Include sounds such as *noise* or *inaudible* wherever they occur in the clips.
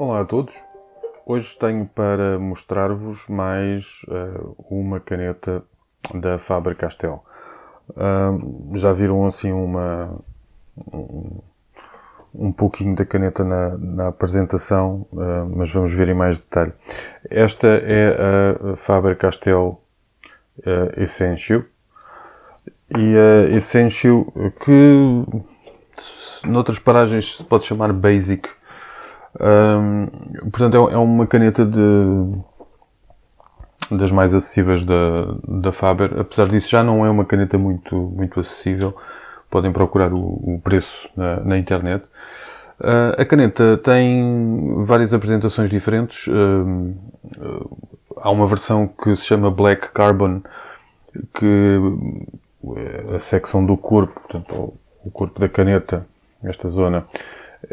Olá a todos. Hoje tenho para mostrar-vos mais uh, uma caneta da Faber-Castell. Uh, já viram assim uma um, um pouquinho da caneta na, na apresentação, uh, mas vamos ver em mais detalhe. Esta é a Faber-Castell Essential e a Essential que noutras paragens se pode chamar Basic um, portanto, é, é, uma caneta de, das mais acessíveis da, da Faber. Apesar disso, já não é uma caneta muito, muito acessível. Podem procurar o, o preço na, na internet. Uh, a caneta tem várias apresentações diferentes. Uh, há uma versão que se chama Black Carbon, que a secção do corpo, portanto, o corpo da caneta, esta zona,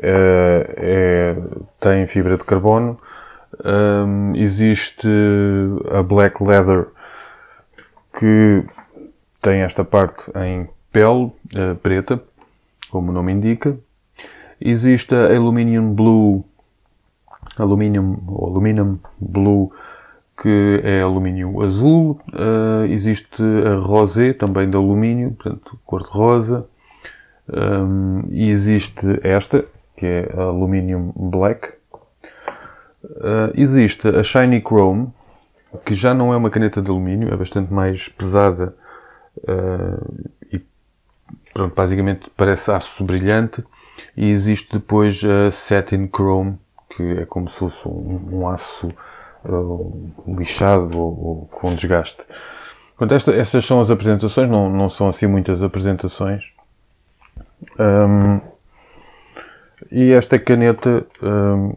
é, é, tem fibra de carbono. Um, existe a Black Leather que tem esta parte em pele uh, preta, como o nome indica. Existe a Aluminium Blue, Aluminium ou Blue, que é alumínio azul. Uh, existe a Rosé, também de alumínio, portanto, cor de rosa. Um, e existe esta, que é Aluminium Black. Uh, existe a Shiny Chrome, que já não é uma caneta de alumínio, é bastante mais pesada uh, e pronto, basicamente parece aço brilhante. E existe depois a Satin Chrome, que é como se fosse um, um aço uh, lixado ou, ou, com desgaste. Portanto, esta, estas são as apresentações, não, não são assim muitas apresentações. Um, e esta caneta hum,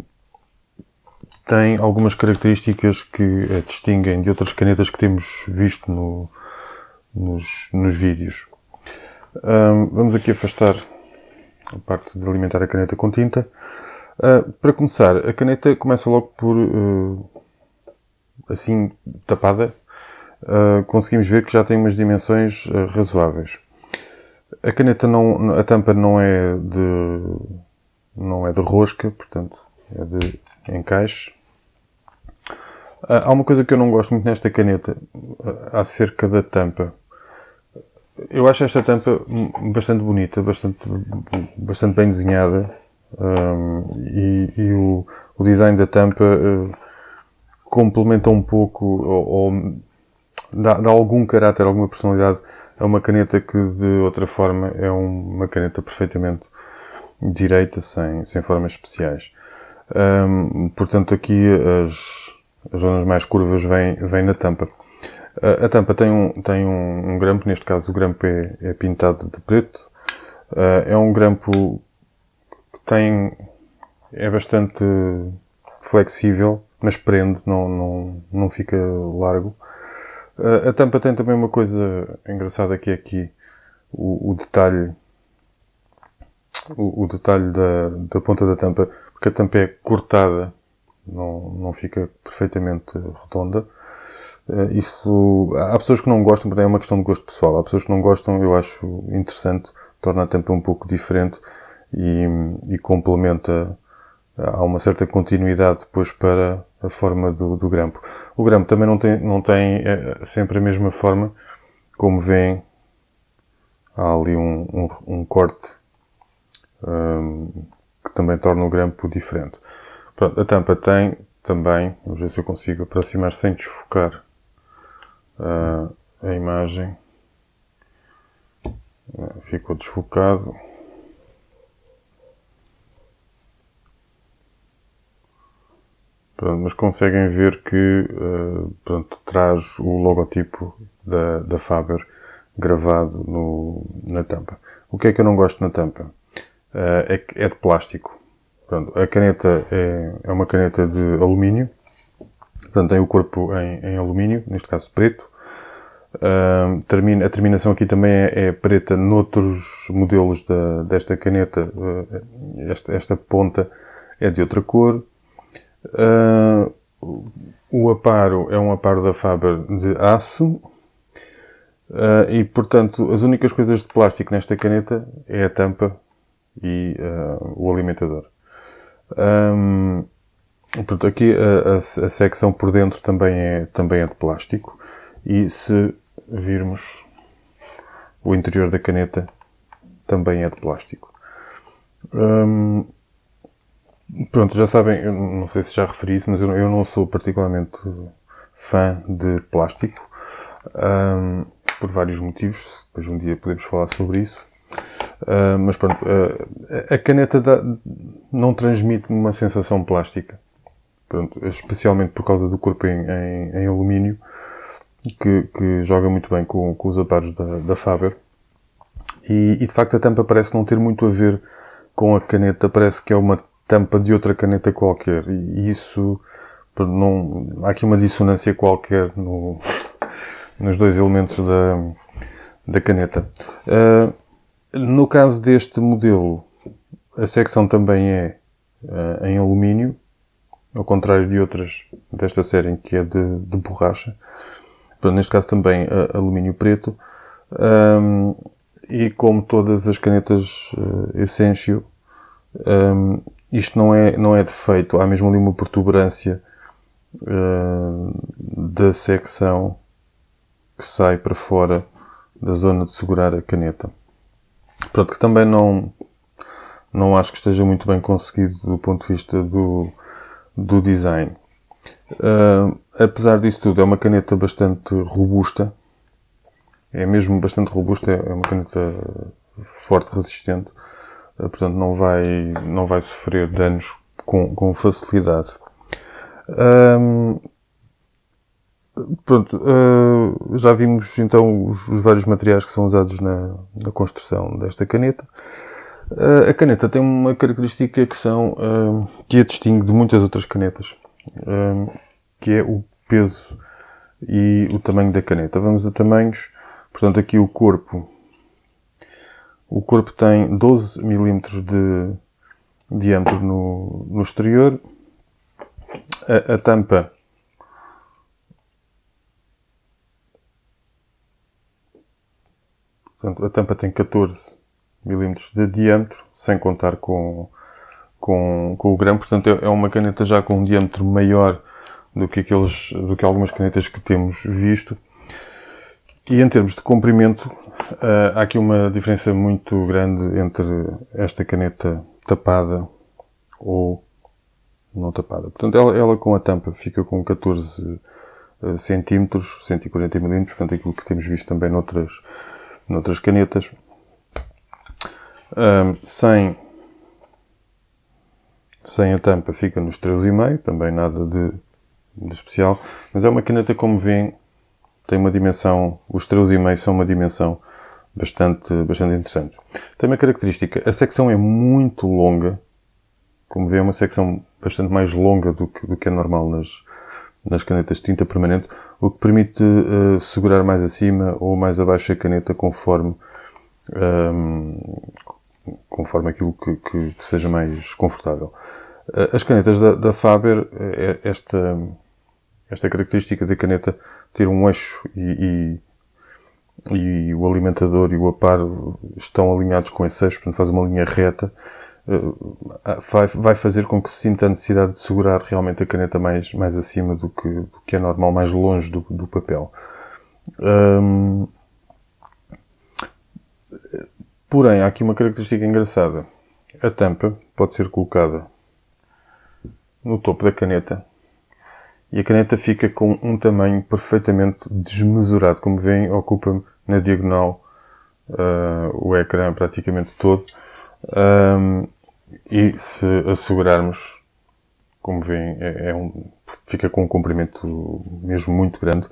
tem algumas características que a distinguem de outras canetas que temos visto no, nos, nos vídeos. Hum, vamos aqui afastar a parte de alimentar a caneta com tinta. Uh, para começar, a caneta começa logo por, uh, assim, tapada. Uh, conseguimos ver que já tem umas dimensões razoáveis. A caneta não, a tampa não é de não é de rosca, portanto é de encaixe. Ah, há uma coisa que eu não gosto muito nesta caneta ah, acerca da tampa. Eu acho esta tampa bastante bonita, bastante, bastante bem desenhada um, e, e o, o, design da tampa uh, complementa um pouco ou, ou dá, dá, algum caráter, alguma personalidade a uma caneta que de outra forma é uma caneta perfeitamente direita sem, sem formas especiais. Um, portanto, aqui as, as zonas mais curvas vêm, vêm na tampa. A, a tampa tem um, tem um, um, grampo, neste caso o grampo é, é pintado de preto. Uh, é um grampo que tem, é bastante flexível, mas prende, não, não, não fica largo. Uh, a tampa tem também uma coisa engraçada que é aqui o, o detalhe o, o detalhe da, da ponta da tampa, porque a tampa é cortada, não, não fica perfeitamente redonda. Uh, isso, há pessoas que não gostam, é uma questão de gosto pessoal. Há pessoas que não gostam, eu acho interessante, torna a tampa um pouco diferente e, e complementa, há uma certa continuidade depois para a forma do, do grampo. O grampo também não tem, não tem é, sempre a mesma forma, como veem, há ali um, um, um corte um, que também torna o grampo diferente. Pronto, a tampa tem também, vamos ver se eu consigo aproximar sem desfocar uh, a imagem. Uh, ficou desfocado. Pronto, mas conseguem ver que uh, pronto, traz o logotipo da, da Faber gravado no, na tampa. O que é que eu não gosto na tampa? Eh, é, é de plástico. Pronto, a caneta é, é uma caneta de alumínio. Portanto, tem o corpo em, em alumínio, neste caso preto. Uh, termina, a terminação aqui também é, é preta noutros modelos da, desta caneta. Uh, esta, esta, ponta é de outra cor. Uh, o aparo é um aparo da Faber de aço. e, portanto, as únicas coisas de plástico nesta caneta é a tampa e uh, o alimentador. Um, Portanto, aqui a, a, a, secção por dentro também é, também é de plástico e se virmos o interior da caneta também é de plástico. Hum, pronto, já sabem, não sei se já referi isso, mas eu, eu não sou particularmente fã de plástico hum, por vários motivos. Depois um dia podemos falar sobre isso. Uh, mas pronto, uh, a caneta dá, não transmite uma sensação plástica. Pronto, especialmente por causa do corpo em, em, em alumínio, que, que, joga muito bem com, com os aparelhos da, da Faber. E, e, de facto a tampa parece não ter muito a ver com a caneta, parece que é uma tampa de outra caneta qualquer. E isso, não, há aqui uma dissonância qualquer no, *laughs* nos dois elementos da, da caneta. Uh, no caso deste modelo, a secção também é uh, em alumínio, ao contrário de outras desta série que é de, de borracha. neste caso também uh, alumínio preto. Um, e como todas as canetas uh, Essential, um, isto não é, não é defeito. Há mesmo ali uma protuberância uh, da secção que sai para fora da zona de segurar a caneta. Pronto, que também não, não acho que esteja muito bem conseguido do ponto de vista do, do design. Uh, apesar disso tudo, é uma caneta bastante robusta. É mesmo bastante robusta, é uma caneta forte, resistente. Uh, portanto, não vai, não vai sofrer danos com, com facilidade. Um, Pronto, uh, já vimos então os, os, vários materiais que são usados na, na construção desta caneta. Uh, a caneta tem uma característica que são uh, que a distingue de muitas outras canetas, que é o peso e o tamanho da caneta. Vamos a tamanhos. Portanto, aqui o corpo. O corpo tem 12 mm de diâmetro no, no exterior. A, a tampa Portanto, a tampa tem 14 mm de diâmetro, sem contar com, com, com o grão. Portanto, é, é uma caneta já com um diâmetro maior do que, aqueles, do que algumas canetas que temos visto. E em termos de comprimento, uh, há aqui uma diferença muito grande entre esta caneta tapada ou não tapada. Portanto, ela, ela com a tampa fica com 14 uh, centímetros, 140 milímetros, portanto, aquilo que temos visto também noutras, noutras canetas. Um, sem, sem a tampa fica nos 13,5, também nada de, de especial, mas é uma caneta como veem, tem uma dimensão, os 13,5 são uma dimensão bastante, bastante interessante. Tem uma característica, a secção é muito longa, como vê, é uma secção bastante mais longa do que, do que é normal nas, nas canetas de tinta permanente, o que permite uh, segurar mais acima ou mais abaixo a caneta conforme, um, ehm, conforme aquilo que, que, que, seja mais confortável. Uh, as canetas da, da Faber, eh, esta, esta característica da caneta ter um eixo e, e, e, o alimentador e o aparo estão alinhados com esse eixo, portanto faz uma linha reta, vai, vai fazer com que se sinta a necessidade de segurar realmente a caneta mais, mais acima do que, do que é normal, mais longe do, do papel. Um, porém, há aqui uma característica engraçada. A tampa pode ser colocada no topo da caneta e a caneta fica com um tamanho perfeitamente desmesurado. Como veem, ocupa na diagonal uh, o ecrã praticamente todo. Um, e se assegurarmos, como veem, é, é um, fica com um comprimento mesmo muito grande.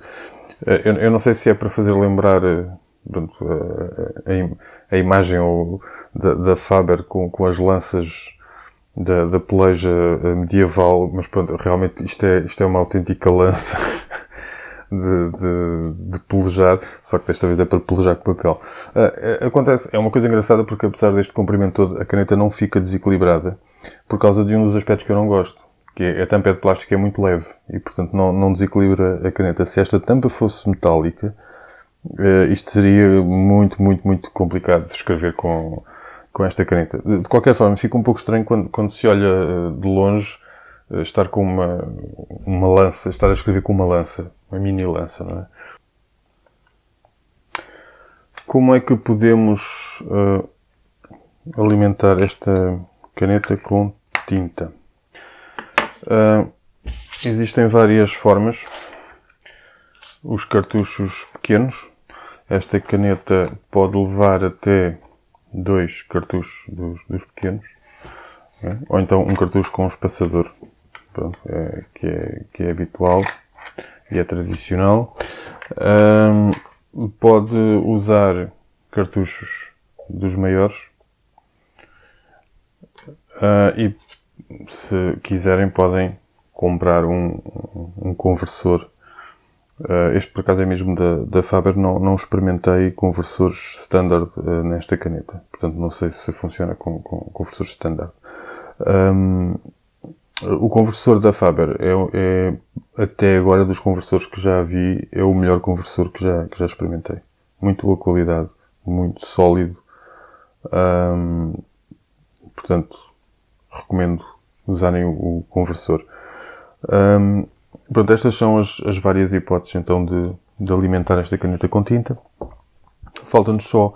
Eh, eu, eu, não sei se é para fazer lembrar eh, pronto, a, a, a, imagem ou da, da Faber com, com as lanças da, da peleja eh, medieval, mas pronto, realmente isto é, isto é uma autêntica lança. *laughs* de, de, de pelejar, só que desta vez é para pelejar com papel. Uh, acontece, é uma coisa engraçada porque apesar deste comprimento todo, a caneta não fica desequilibrada por causa de um dos aspectos que eu não gosto, que é a tampa de plástico é muito leve e portanto não, não desequilibra a caneta. Se esta tampa fosse metálica, uh, isto seria muito, muito, muito complicado de escrever com, com esta caneta. De qualquer forma, fica um pouco estranho quando, quando se olha de longe estar com uma, uma lança, estar a escrever com uma lança, uma mini lança, não é? Como é que podemos uh, alimentar esta caneta com tinta? Uh, existem várias formas. Os cartuchos pequenos. Esta caneta pode levar até dois cartuchos dos, dos pequenos. É? Ou então um cartucho com um espaçador. Pronto, é, que, é, que é habitual e é tradicional. Um, pode usar cartuchos dos maiores. Uh, e se quiserem podem comprar um, um conversor. Uh, este por acaso é mesmo da, da Faber. Não, não experimentei conversores standard uh, nesta caneta. Portanto não sei se funciona com, com conversores standard. Um, o conversor da Faber é, é, até agora dos conversores que já vi, é o melhor conversor que já, que já experimentei. Muito boa qualidade, muito sólido. Portanto, recomendo usarem o, o conversor. Um, pronto, estas são as, as, várias hipóteses então de, de alimentar esta caneta com tinta. Falta-nos só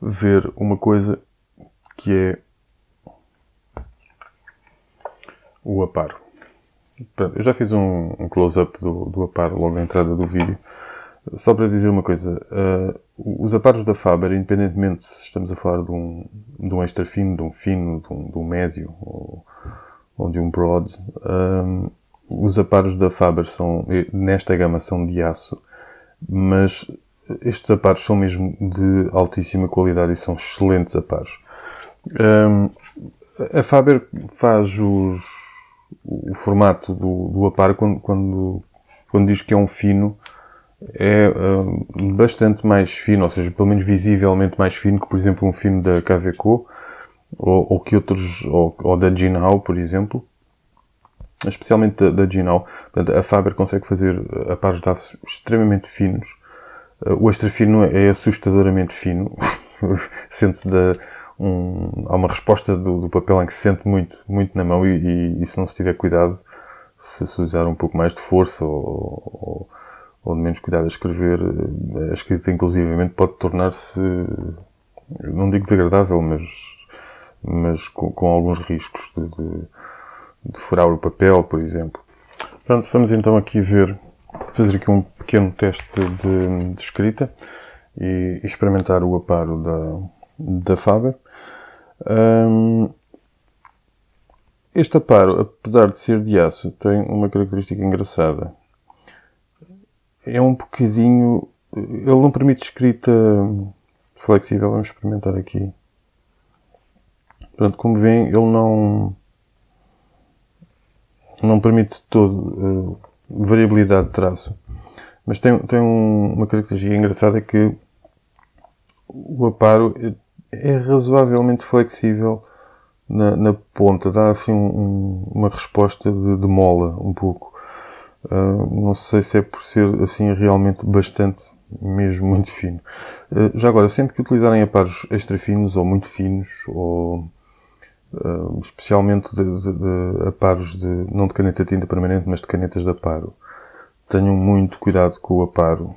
ver uma coisa que é o aparo. Eu já fiz um, um close-up do, do aparo logo na entrada do vídeo. Só para dizer uma coisa, uh, os aparos da Faber, independentemente se estamos a falar de um, de um extra fino, de um fino, de um, de um médio ou, ou, de um broad, um, eh, os aparos da Faber são, nesta gama são de aço, mas estes aparos são mesmo de altíssima qualidade e são excelentes aparos. Um, eh, a Faber faz os, o formato do, do aparo quando, quando, quando diz que é um fino é uh, bastante mais fino, ou seja, pelo menos visivelmente mais fino que, por exemplo, um fino da Caveco ou, ou que outros, ou, ou da Jinhao, por exemplo. Especialmente da, da a Faber consegue fazer aparos de aço extremamente finos. Uh, o extra fino é assustadoramente fino. *laughs* Sente-se da, um, há uma resposta do, do, papel em que se sente muito, muito na mão e, e, e se não se tiver cuidado, se, se, usar um pouco mais de força ou, ou, ou, de menos cuidado a escrever, a escrita inclusivamente pode tornar-se, não digo desagradável, mas, mas com, com alguns riscos de, de, de, furar o papel, por exemplo. Pronto, vamos então aqui ver, fazer aqui um pequeno teste de, de escrita e, e experimentar o aparo da da Faber. Um, este aparo, apesar de ser de aço, tem uma característica engraçada. É um bocadinho. Ele não permite escrita flexível. Vamos experimentar aqui. Portanto, como veem, ele não. Não permite todo uh, variabilidade de traço. Mas tem, tem um, uma característica engraçada que o aparo é razoavelmente flexível na, na ponta, dá assim um, uma resposta de, de, mola, um pouco. Uh, não sei se é por ser assim realmente bastante, mesmo muito fino. Uh, já agora, sempre que utilizarem aparos extra finos ou muito finos, ou uh, especialmente de, de, de, aparos de, não de caneta tinta permanente, mas de canetas de aparo, tenham muito cuidado com o aparo,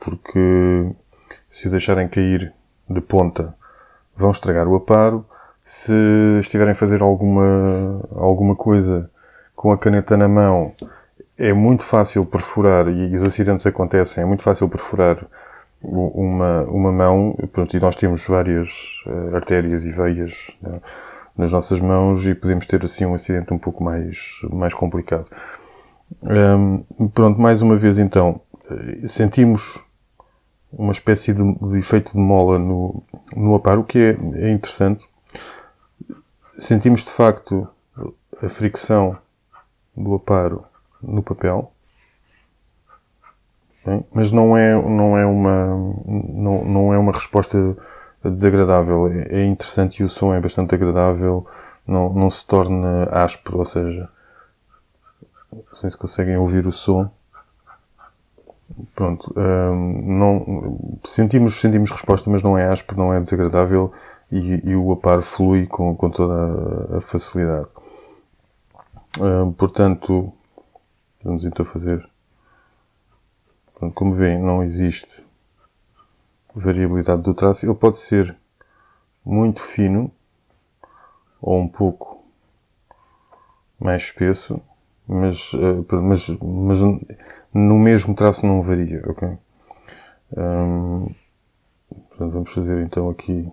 porque se o deixarem cair de ponta, vão estragar o aparo. Se estiverem a fazer alguma, alguma coisa com a caneta na mão, é muito fácil perfurar, e os acidentes acontecem, é muito fácil perfurar uma, uma mão, pronto, e nós temos várias uh, artérias e veias né, nas nossas mãos e podemos ter assim um acidente um pouco mais, mais complicado. Um, pronto, mais uma vez então, eh, sentimos uma espécie de, de, efeito de mola no, no aparo, o que é, é interessante. Sentimos de facto a fricção do aparo no papel, mas não é, não, é uma, não, não é uma resposta desagradável. É, é interessante e o som é bastante agradável, não, não se torna áspero, ou seja, não sei se conseguem ouvir o som. Pronto, hum, não, sentimos, sentimos resposta, mas não é áspero, não é desagradável e, e o apar flui com, com toda a facilidade. Uh, portanto, vamos então fazer. Portanto, como veem, não existe variabilidade do traço. Ele pode ser muito fino ou um pouco mais espesso, mas, uh, mas, mas no mesmo traço não varia, ok? Um, portanto, vamos fazer então aqui.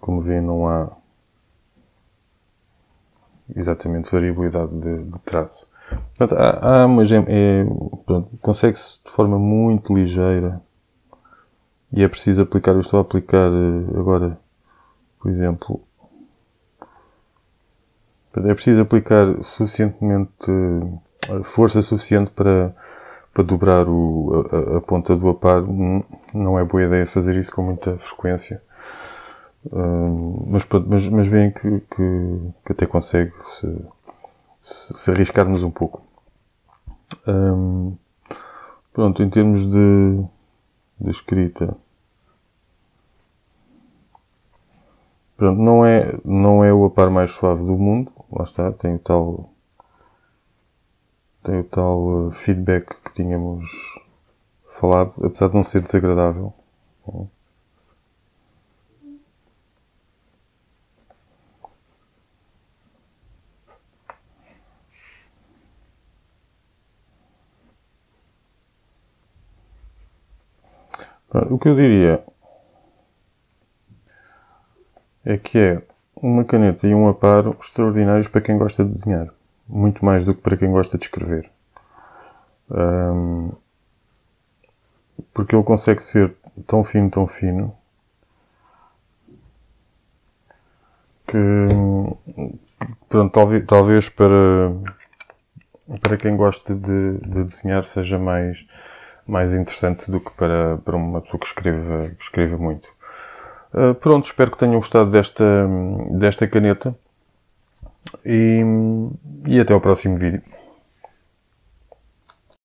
Como veem, não há exatamente variabilidade de, de traço. Portanto, há, há uma é, consegue-se de forma muito ligeira e é preciso aplicar. Eu estou a aplicar eh, agora, por exemplo, é preciso aplicar suficientemente eh, força suficiente para, para dobrar o, a, a, ponta do apar. Não é boa ideia fazer isso com muita frequência. Mas, mas, mas veem que, que, que até consegue se, se, se arriscarmos um pouco. Um, pronto, em termos de, de escrita, pronto, não é, não é o apar mais suave do mundo, lá está, tem o tal, tem o tal uh, feedback que tínhamos falado, apesar de não ser desagradável. O que eu diria é que é uma caneta e um aparo extraordinários para quem gosta de desenhar. Muito mais do que para quem gosta de escrever. Um, porque ele consegue ser tão fino, tão fino, que, pronto, talvez, talvez para, para quem gosta de, de desenhar seja mais mais interessante do que para, para uma pessoa que escreva, que escreva muito. Uh, pronto, espero que tenham gostado desta, desta caneta e, e até ao próximo vídeo.